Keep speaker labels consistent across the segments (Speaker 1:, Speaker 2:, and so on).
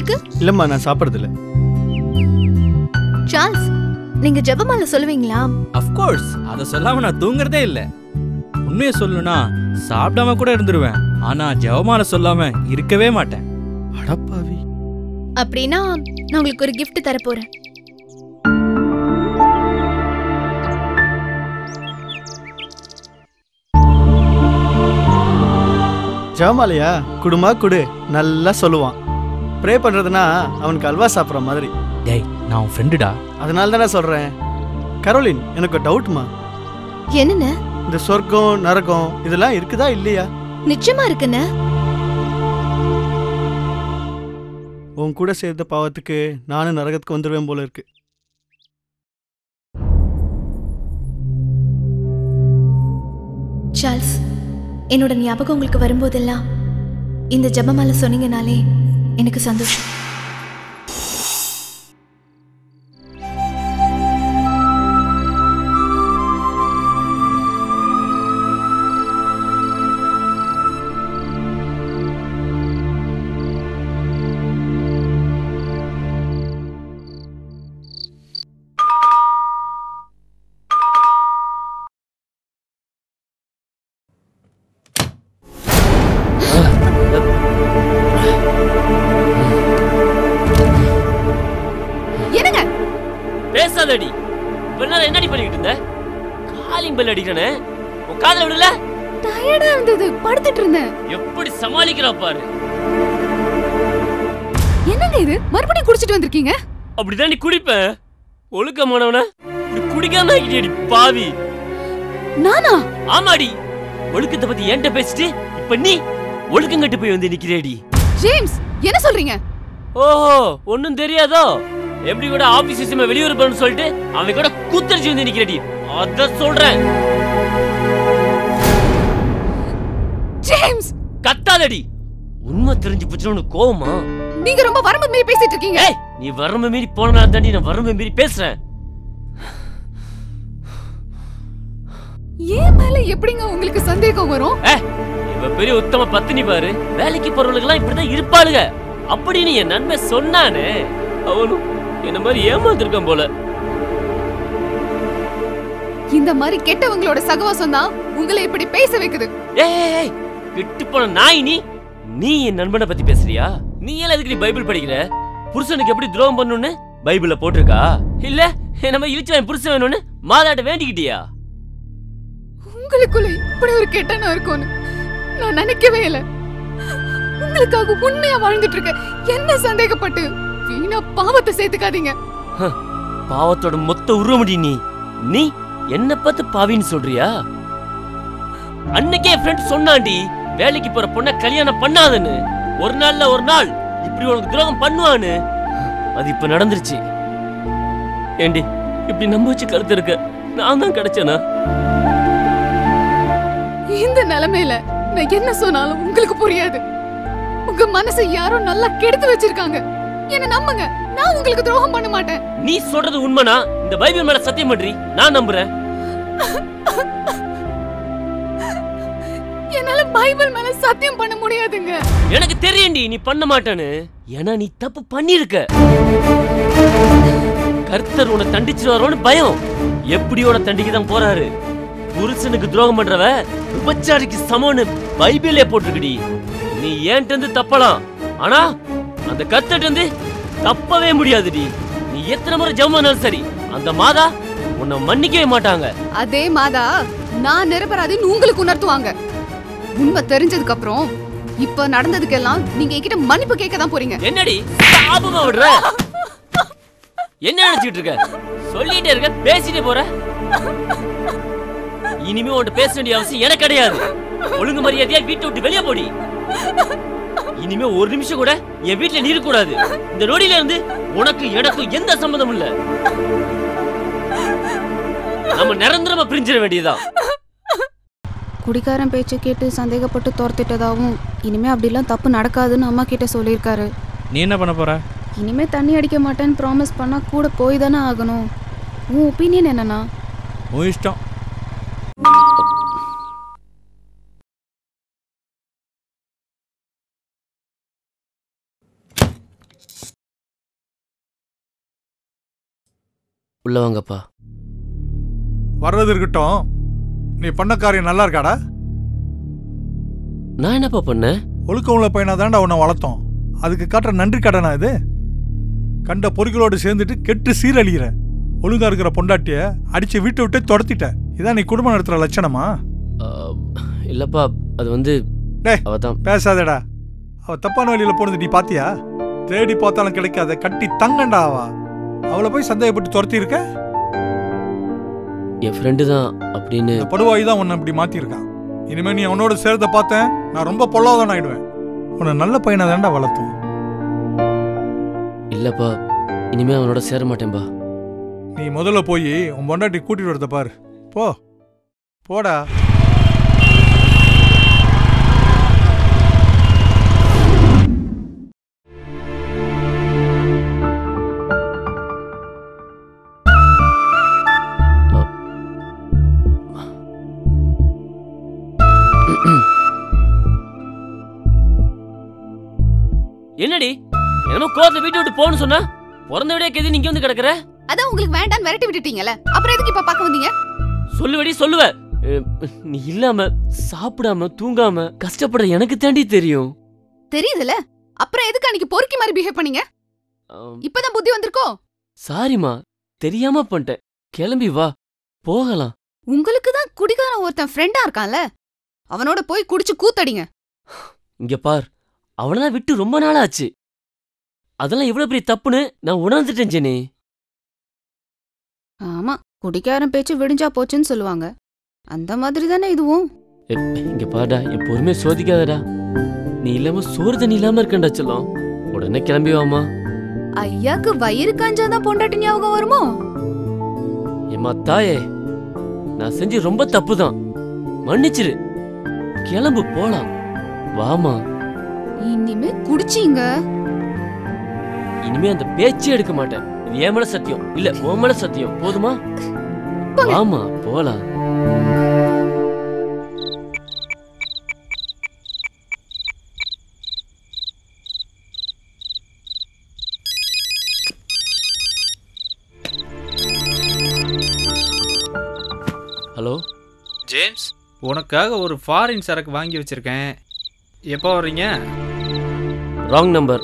Speaker 1: உங்களுக்கு?
Speaker 2: இல்லம்மா நான் சாப்பிட்றதில்ல.
Speaker 1: சார்ல்ஸ் நீங்க ஜெபமால சொல்லுவீங்களா?
Speaker 3: அஃப்கோர்ஸ் அதை சொல்லாம நான் தூங்குறதே இல்ல. உண்மையை சொல்லணும்னா சாப்பிடாம கூட இருந்துருவேன். ஆனா ஜெவமால சொல்லாம இருக்கவே மாட்டேன்.
Speaker 2: அடப்பாவி
Speaker 1: அப்படின்னா நான் உங்களுக்கு ஒரு gift தர போறேன்
Speaker 2: ஜெவமாலையா குடுமா குடு. நல்லா சொல்லுவான். ப்ரே பண்றதுனா அவனுக்கு அல்வா சாப்பிட்ற மாதிரி.
Speaker 3: டேய் நான் உன் ஃப்ரெண்டுடா
Speaker 2: அதனால தானே சொல்றேன். கரோலின் எனக்கு டவுட்மா
Speaker 1: என்னன்னு?
Speaker 2: இந்த சொர்க்கம் நரகம் இதெல்லாம் இருக்குதா இல்லையா?
Speaker 1: நிச்சயமா இருக்குன்னு
Speaker 2: உன் கூட சேர்ந்த பாவத்துக்கு நானும் நரகத்துக்கு வந்துடுவேன் போல இருக்கு.
Speaker 1: சார்ல்ஸ் என்னோட ஞாபகம் உங்களுக்கு வரும்போதெல்லாம் இந்த ஜெபமால சொன்னீங்கனாலே எனக்கு சந்தோஷம்.
Speaker 4: பெல் அடிக்கிறனே? உன் காதுல விடல.
Speaker 5: டயர்டா இருந்தது. படுத்துட்டு இருந்தேன்.
Speaker 4: எப்படி சமாளிக்கிறா பாரு.
Speaker 5: என்னங்க இது? மறுபடியும் குடிச்சிட்டு வந்திருக்கீங்க?
Speaker 4: அப்படிதான் நீ குடிப்பேன் ஒழுக்கமானவன? இப்படி குடிக்காம ஆக்கிட்டியடி பாவி.
Speaker 5: நானா?
Speaker 4: ஆமாடி. ஒழுக்கத்தை பத்தி என்கிட்ட பேசிட்டு இப்ப நீ ஒழுக்கம் கட்டு போய் வந்து நிக்கிறேடி
Speaker 5: ஜேம்ஸ் என்ன சொல்றீங்க?
Speaker 4: ஓஹோ ஒண்ணும் தெரியாதோ? எப்படி கூட ஆபீஸ் விஷயமா வெளியூர் சொல்லிட்டு அவன் கூட கூத்தரிச்சு வந்து நிக்கிறேடி. அத சொல்றேன்.
Speaker 5: ஜேம்ஸ்!
Speaker 4: கத்தாதடி. உண்மை தெரிஞ்சு போச்சுன்னு கோவமா?
Speaker 5: நீங்க ரொம்ப வரம்பு மீறி பேசிட்டு இருக்கீங்க.
Speaker 4: ஏய் நீ வரம்பு மீறி போனா தாண்டி நான் வரம்பு மீறி பேசுறேன்.
Speaker 5: ஏன் மேல எப்படிங்க உங்களுக்கு சந்தேகம் வரும்?
Speaker 4: இவ பெரிய உத்தம பத்தினி பாரு. வேலைக்கு போறவங்களுக்கு எல்லாம் இப்படிதான் இருப்பாளுங்க அப்படின்னு என் நன்மை சொன்னானே. அவனும் என்ன மாதிரி ஏமாத்திருக்கான் போல.
Speaker 5: இந்த மாதிரி கெட்டவங்களோட சகவாசம் தான் உங்களை இப்படி பேச வைக்குது.
Speaker 4: ஏய் கெட்டு போன நாய் நீ? நீ என் நண்பனை பத்தி பேசுறியா? நீ ஏன் எதுக்கு நீ பைபிள் படிக்கிற? புருஷனுக்கு எப்படி துரோகம் பண்ணணும்னு பைபிள்ல போட்டிருக்கா? இல்ல நம்ம இழிச்சவன் புருஷன் வேணும்னு மாதாட்ட வேண்டிக்கிட்டியா?
Speaker 5: உங்களுக்குள்ள இப்படி ஒரு கெட்டனம் இருக்கும்னு நான் நினைக்கவே இல்ல. உங்களுக்காக உண்மையா வாழ்ந்துட்டு இருக்க. என்ன சந்தேகப்பட்டு வீணா பாவத்தை சேர்த்துக்காதீங்க.
Speaker 4: பாவத்தோட மொத்த உருவமுடி நீ. நீ என்ன பார்த்து பாவின்னு சொல்றியா? அன்னைக்கே ஃப்ரெண்ட் சொன்னாண்டி வேலைக்கு போற பொண்ண கல்யாணம் பண்ணாதன்னு. ஒரு நாள்ல ஒரு நாள் இப்படி உனக்கு துரோகம் பண்ணுவான்னு. அது இப்ப நடந்துருச்சு. ஏண்டி இப்படி நம்ப வச்சு கருத்து இருக்க நான் தான் கிடைச்சேனா?
Speaker 5: இந்த நிலைமையில நான் என்ன சொன்னாலும் உங்களுக்கு புரியாது. உங்க மனசை யாரோ நல்லா கெடுத்து வச்சிருக்காங்க. என்ன நம்புங்க? நான் உங்களுக்கு துரோகம் பண்ண மாட்டேன்.
Speaker 4: நீ சொல்றது உண்மைனா? இந்த பைபிள் மேல சத்தியம் பண்றி. நான் நம்புறேன்.
Speaker 5: என்னால பைபிள் மேல சத்தியம் பண்ண முடியாதுங்க.
Speaker 4: எனக்கு தெரியும்டி நீ பண்ண மாட்டேன்னு. ஏன்னா நீ தப்பு பண்ணிருக்க கர்த்தர் உன்னை தண்டிச்சிருவாரோன்னு பயம். எப்படியோட தண்டிக்க தான் போறாரு? புருஷனுக்கு துரோகம் பண்றவ விபச்சாரிக்கு சமம்னு பைபிளே போட்டிருக்குடி. நீ ஏன்ட்ட தப்பலாம்? ஆனா அந்த கர்த்தர்ட்ட இருந்து தப்பவே முடியாதுடி. நீ எத்தனை முறை ஜெபம் பண்ணாலும் சரி அந்த மாதா உன்னை மன்னிக்கவே மாட்டாங்க.
Speaker 5: அதே மாதா நான் நிரபராதின்னு உங்களுக்கு உணர்த்துவாங்க. உண்மை தெரிஞ்சதுக்கு அப்புறம் இப்ப நடந்ததுக்கெல்லாம் நீங்க என்கிட்ட மன்னிப்பு கேட்க தான் போறீங்க.
Speaker 4: என்னடி சாபமா விடுற? என்ன நினைச்சிட்டு இருக்க? சொல்லிட்டே இருக்க பேசிட்டே போற? இனிமே உன்கிட்ட பேச வேண்டிய அவசியம் எனக்கு கிடையாது. ஒழுங்கு மரியாதையா வீட்டை விட்டு வெளியே போடி. இனிமே ஒரு நிமிஷம் கூட என் வீட்டுல நீ கூடாது இந்த நொடியில இருந்து உனக்கு எனக்கும் எந்த சம்மந்தமும் இல்ல. நம்ம நிரந்தரமா பிரிஞ்சிட வேண்டியதுதான்.
Speaker 6: குடிகாரன் பேச்சை கேட்டு சந்தேகப்பட்டு துரத்திட்டதாவும் இனிமே அப்படிலாம் தப்பு நடக்காதுன்னு அம்மா கிட்ட சொல்லியிருக்காரு.
Speaker 3: நீ என்ன பண்ண போற?
Speaker 6: இனிமே தண்ணி அடிக்க மாட்டேன்னு ப்ராமிஸ் பண்ணா கூட போய் தானே ஆகணும். உன் ஒப்பீனியன் என்னன்னா
Speaker 3: உன் இஷ்டம்.
Speaker 4: உள்ள வாங்கப்பா
Speaker 7: வர்றது இருக்கட்டும் நீ பண்ண காரியம் நல்லா இருக்காடா?
Speaker 4: நான் என்னப்பா பண்ணேன்
Speaker 7: ஒழுக்கம் உள்ள பையனா தான்டா உன்னை வளர்த்தோம். அதுக்கு காட்டுற நன்றி கடனா இது? கண்ட பொறிகளோடு சேர்ந்துட்டு கெட்டு சீரழிகிற ஒழுங்கா இருக்கிற பொண்டாட்டிய அடிச்சு வீட்டை விட்டு துரத்திட்ட. இதான் நீ குடும்பம் நடத்துற லட்சணமா?
Speaker 4: இல்லப்பா அது வந்து
Speaker 7: டேய்.
Speaker 4: அவ தான்
Speaker 7: பேசாதடா. அவ தப்பான வழியில போனது நீ பாத்தியா? தேடி பார்த்தாலும் கிடைக்காத கட்டி தங்கண்டா அவ அவளை போய் சந்தேகப்பட்டு துரத்தி இருக்க
Speaker 4: என் ஃப்ரெண்டு தான் அப்படின்னு
Speaker 7: படுவாய் தான் உன்னை இப்படி மாத்திருக்கான் இனிமே நீ அவனோட சேர்றத பார்த்தேன் நான் ரொம்ப பொல்லாதான் ஆயிடுவேன். உன்னை நல்ல பையனை தான்டா வளர்த்தோம்.
Speaker 4: இல்லப்பா இனிமே அவனோட சேர மாட்டேன்பா.
Speaker 7: நீ முதல்ல போய் உன் பொண்டாட்டி கூட்டிட்டு வரத பாரு. போ. போடா.
Speaker 4: என்னடி? என்னமோ கோர்ட்ல வீட்டை விட்டு போன்னு சொன்னா பிறந்த விடையே கெதி நீங்க வந்து கிடக்குற?
Speaker 5: அதான் உங்களுக்கு வேண்டான்னு விரட்டி விட்டுட்டீங்கல்ல. அப்புறம் எதுக்கு இப்ப பார்க்க வந்தீங்க?
Speaker 4: சொல்லுவடி சொல்லுவ. நீ இல்லாம சாப்பிடாம தூங்காம கஷ்டப்படுற எனக்கு தாண்டி தெரியும்.
Speaker 5: தெரியுதுல அப்புறம் எதுக்கு அன்னைக்கு பொறுக்கி மாதிரி பிஹேவ் பண்ணீங்க? இப்பதான் புத்தி வந்திருக்கோ?
Speaker 4: சாரிம்மா தெரியாம பண்ணிட்டேன். கிளம்பி வா போகலாம்.
Speaker 5: உங்களுக்கு தான் குடிகாரன் ஒருத்தன் ஃப்ரெண்டா இருக்கான்ல? அவனோட போய் குடிச்சு கூத்தடிங்க.
Speaker 4: இங்க பார். அவனெல்லாம் விட்டு ரொம்ப நாள் ஆச்சு அதெல்லாம் இவ்வளவு பெரிய தப்புன்னு நான் உணர்ந்துட்டேன் ஜெனி.
Speaker 6: ஆமா குடிக்காரன் பேச்சு விடிஞ்சா போச்சுன்னு சொல்லுவாங்க. அந்த மாதிரி தானே இதுவும்?
Speaker 4: இங்க பாருடா என் பொறுமையை சோதிக்காதடா. நீ இல்லாம சோறு தண்ணி இல்லாம இருக்கேன்டா செல்லம். உடனே கிளம்பி வாமா.
Speaker 5: ஐயாக்கு வயிறு காஞ்சாதான் பொண்டாட்டி ஞாபகம் வருமோ?
Speaker 4: ஏம்மா தாயே நான் செஞ்சு ரொம்ப தப்பு தான் மன்னிச்சிரு. கிளம்பு போலாம். வாமா.
Speaker 6: இனிமே குடிச்சீங்க.
Speaker 4: இனிமே அந்த பேச்சே எடுக்க மாட்டேன். இது மேல சத்தியம். இல்ல உன் மேல சத்தியம். போதுமா. வாமா போலாம். ஹலோ?
Speaker 3: ஜேம்ஸ் உனக்காக ஒரு ஃபாரின் சரக்கு வாங்கி வச்சிருக்கேன். எப்போ வர்றீங்க?
Speaker 4: ராங் நம்பர்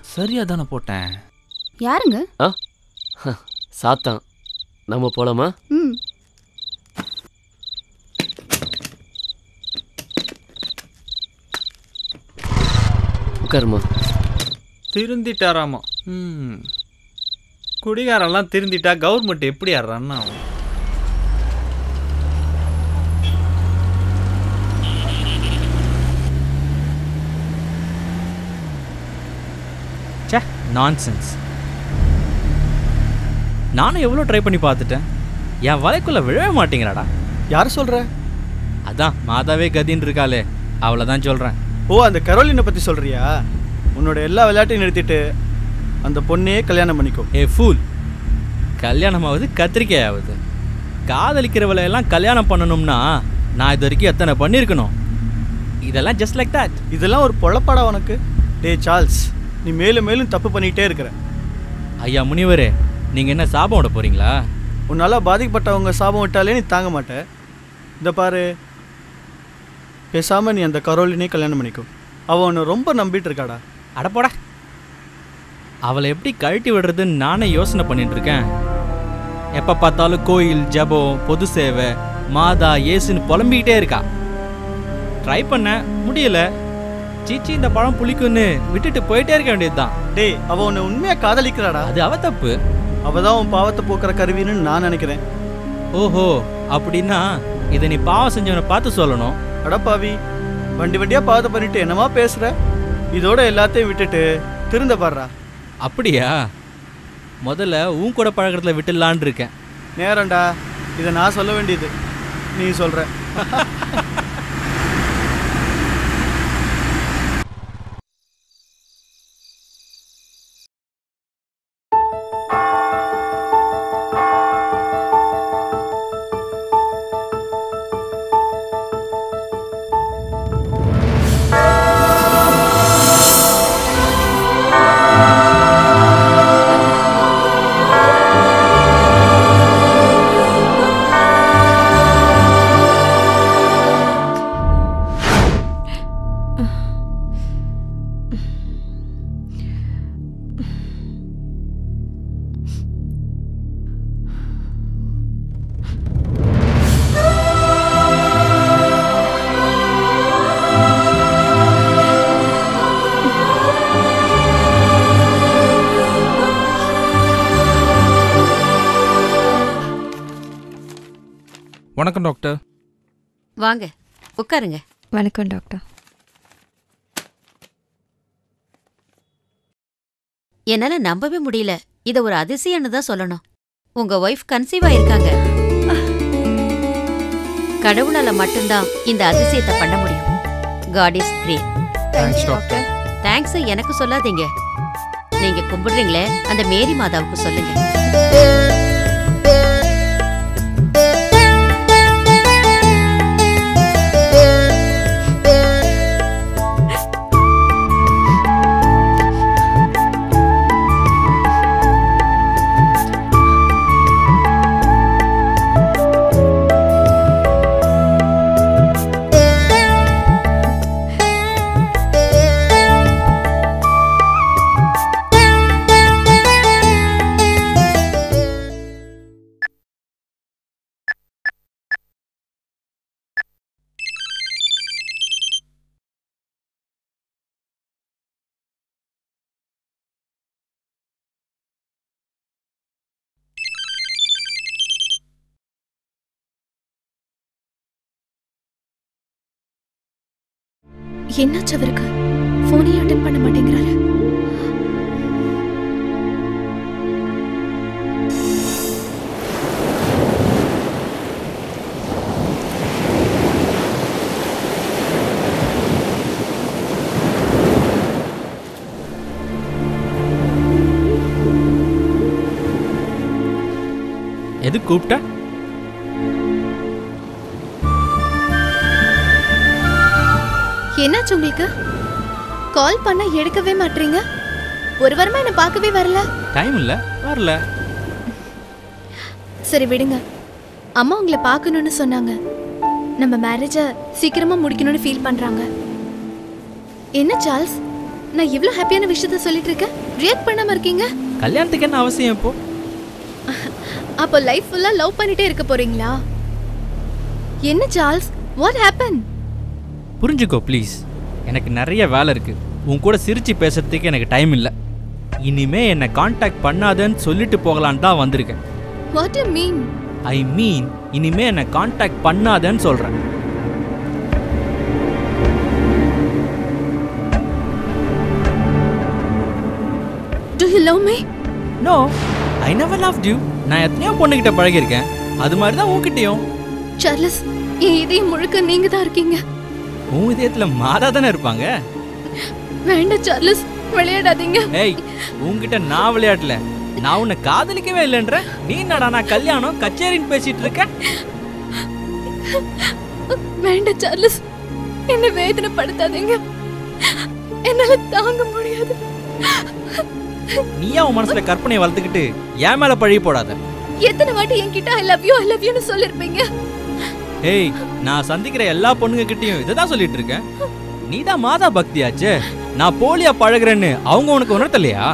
Speaker 3: சரியா தானே போட்டேன்.
Speaker 6: யாருங்க?
Speaker 4: சாத்தான். நம்ம போலாமா?
Speaker 6: ம்.
Speaker 4: உட்காருமா.
Speaker 3: திருந்திட்டாராமா. ம். குடிகாரெல்லாம் திருந்திட்டா கவர்மெண்ட் எப்படி ரன் ஆகும் நான்சென்ஸ் நானும் எவ்வளோ ட்ரை பண்ணி பார்த்துட்டேன். என் வலைக்குள்ள விழவே மாட்டேங்கிறாடா.
Speaker 2: யார் சொல்ற?
Speaker 3: அதான் மாதாவே கதின்னு இருக்காளே. அவளை தான் சொல்கிறேன்
Speaker 2: ஓ அந்த கரோலினை பத்தி சொல்றியா? உன்னோட எல்லா விளையாட்டையும் நிறுத்திட்டு அந்த பொண்ணையே கல்யாணம் பண்ணிக்கோ.
Speaker 3: ஏ ஃபூல் கல்யாணம் ஆகுது கத்திரிக்காய் ஆகுது காதலிக்கிறவளை எல்லாம் கல்யாணம் பண்ணணும்னா நான் இது வரைக்கும் எத்தனை பண்ணியிருக்கணும்? இதெல்லாம் ஜஸ்ட் லைக் தட்
Speaker 2: இதெல்லாம் ஒரு பொழப்பாடா உனக்கு. டே சார்ல்ஸ். நீ மேலும் மேலும் தப்பு பண்ணிக்கிட்டே இருக்கிற.
Speaker 3: ஐயா முனிவரே நீங்கள் என்ன சாபம் விட போறீங்களா?
Speaker 2: உன்னால பாதிக்கப்பட்டவங்க சாபம் விட்டாலே நீ தாங்க மாட்ட. இந்த பாரு பேசாம நீ அந்த கரோலினே கல்யாணம் பண்ணிக்கோ. அவ உன்னை ரொம்ப நம்பிட்டு இருக்காடா.
Speaker 3: அடப்போடா அவளை எப்படி கழட்டி விடுறதுன்னு நானே யோசனை பண்ணிட்டு இருக்கேன். எப்போ பார்த்தாலும் கோயில் ஜெபம் பொது சேவை மாதா ஏசுன்னு புலம்பிக்கிட்டே இருக்கா. ட்ரை பண்ண முடியல. சீச்சி இந்த பழம் புளிக்குன்னு விட்டுட்டு போயிட்டே இருக்க வேண்டியதுதான்.
Speaker 2: டேய் அவ உன்னை உண்மையா காதலிக்கிறாடா?
Speaker 3: அது அவ தப்பு.
Speaker 2: அவ தான் உன் பாவத்தை போக்குற கருவின்னு நான் நினைக்கிறேன்.
Speaker 3: ஓஹோ அப்படின்னா இதை நீ பாவம் செஞ்சவனை பார்த்து சொல்லணும்.
Speaker 2: அடப்பாவி வண்டி வண்டியா பாவத்தை பண்ணிட்டு என்னமா பேசுற? இதோட எல்லாத்தையும் விட்டுட்டு திருந்த பாடுறா.
Speaker 3: அப்படியா? முதல்ல உன் கூட பழக்கத்தில் விட்டுடலான் இருக்கேன்.
Speaker 2: நேரம்டா இதை நான் சொல்ல வேண்டியது. நீ சொல்ற.
Speaker 8: வணக்கம் டாக்டர்.
Speaker 9: வாங்க உட்காருங்க.
Speaker 10: வணக்கம் டாக்டர்.
Speaker 9: என்னால நம்பவே முடியல. இத ஒரு அதிசயம்னு தான் சொல்லணும். உங்க ஒய்ஃப் கன்சீவ் ஆயிருக்காங்க. கடவுளால மட்டும்தான் இந்த அதிசயத்தை பண்ண முடியும். God is great
Speaker 8: thanks doctor
Speaker 9: thanks எனக்கு சொல்லாதீங்க. நீங்க கும்பிடுறீங்களே அந்த மேரி மாதாவுக்கு சொல்லுங்க.
Speaker 1: என்னாச்சு அவருக்கு? ஃபோனையும் அட்டன் பண்ண மாட்டேங்கிறாரு.
Speaker 3: எது கூப்பிட்ட?
Speaker 1: என்னாச்சு உங்களுக்கு? கால் பண்ண எடுக்கவே மாட்டீங்க ஒரு வாரமா என்ன பார்க்கவே வரல.
Speaker 3: டைம் இல்லை. வரல.
Speaker 1: சரி விடுங்க. அம்மா உங்களை பார்க்கணும்னு சொன்னாங்க. நம்ம மேரேஜை சீக்கிரமா முடிக்கணும்னு ஃபீல் பண்றாங்க. என்ன சார்ல்ஸ்? நான் இவ்ளோ ஹாப்பியான விஷயத்த சொல்லிட்டு இருக்கேன். ரியாக்ட் பண்ணாம இருக்கீங்க?
Speaker 3: கல்யாணத்துக்கு என்ன அவசியம் இப்போ?
Speaker 1: அப்போ லைஃப் ஃபுல்லா லவ் பண்ணிட்டே இருக்க போறீங்களா? என்ன சார்ல்ஸ்? வாட் ஹேப்பன்
Speaker 3: புரிஞ்சுக்கோ ப்ளீஸ் எனக்கு நிறைய வேலை இருக்கு. உன் கூட சிரிச்சு பேசுறதுக்கு எனக்கு டைம் இல்லை. இனிமே என்னை காண்டாக்ட் பண்ணாதன்னு சொல்லிட்டு போகலான்னு தான் வந்திருக்கேன்.
Speaker 1: வாட் யூ மீன்
Speaker 3: ஐ மீன் இனிமே என்னை காண்டாக்ட் பண்ணாதன்னு சொல்கிறேன்
Speaker 1: do you love me
Speaker 3: no I never love you நான் எத்தனையோ பொண்ணுகிட்ட பழகியிருக்கேன். அது மாதிரி தான் உன்கிட்டயும்.
Speaker 1: சார்லஸ் என் இதயம் முழுக்க நீங்க தான் இருக்கீங்க.
Speaker 3: உன் இதயத்தில் மாதா தானே இருப்பாங்க?
Speaker 1: வேண்டாம் சார்லஸ். விளையாடாதீங்க.
Speaker 3: ஏய் உன்கிட்ட நான் விளையாடல. நான் உன்னை காதலிக்கவே இல்லைன்ற. நீ என்னடா நான் கல்யாணம் கச்சேரின்னு பேசிட்டு இருக்க?
Speaker 1: வேண்டாம் சார்லஸ். என்ன வேதனைப்படுத்தாதீங்க. என்னால தாங்க முடியாது.
Speaker 3: நீயா உன் மனசுல கற்பனையை வளர்த்துக்கிட்டு என் மேல பழி போடாத.
Speaker 1: எத்தனை வாட்டி என்கிட்ட I love you I love யூன்னு சொல்லிருப்பீங்க?
Speaker 3: ஏய் நான் சந்திக்கிற எல்லா பொண்ணுங்க கிட்டயும் இதை தான் சொல்லிட்டு இருக்கேன். நீ தான் மாதா பக்தியாச்சே. நான் போலியா பழகுறேன்னு அவங்க உனக்கு உணர்த்தலையா?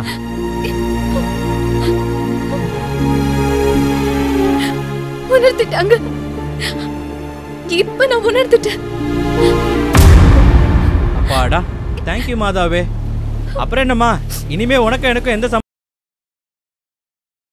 Speaker 1: உணர்த்திட்டாங்க. இப்ப நான் உணர்ந்துட்டேன்.
Speaker 3: அப்பாடா தேங்க்யூ மாதாவே. அப்புறம் என்னம்மா? இனிமே உனக்கும் எனக்கும் எந்த